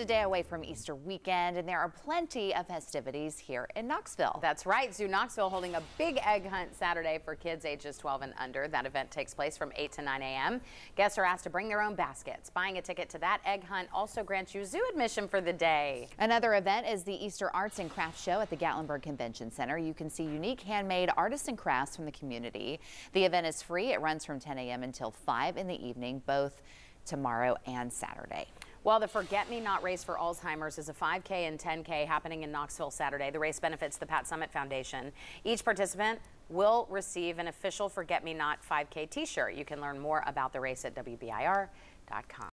a day away from Easter weekend, and there are plenty of festivities here in Knoxville. That's right. Zoo Knoxville holding a big egg hunt Saturday for kids ages 12 and under. That event takes place from 8 to 9 a.m. Guests are asked to bring their own baskets. Buying a ticket to that egg hunt also grants you zoo admission for the day. Another event is the Easter Arts and Crafts Show at the Gatlinburg Convention Center. You can see unique handmade artists and crafts from the community. The event is free. It runs from 10 a.m. until 5 in the evening, both tomorrow and Saturday. Well, the Forget Me Not Race for Alzheimer's is a 5K and 10K happening in Knoxville Saturday. The race benefits the Pat Summitt Foundation. Each participant will receive an official Forget Me Not 5K t-shirt. You can learn more about the race at WBIR.com.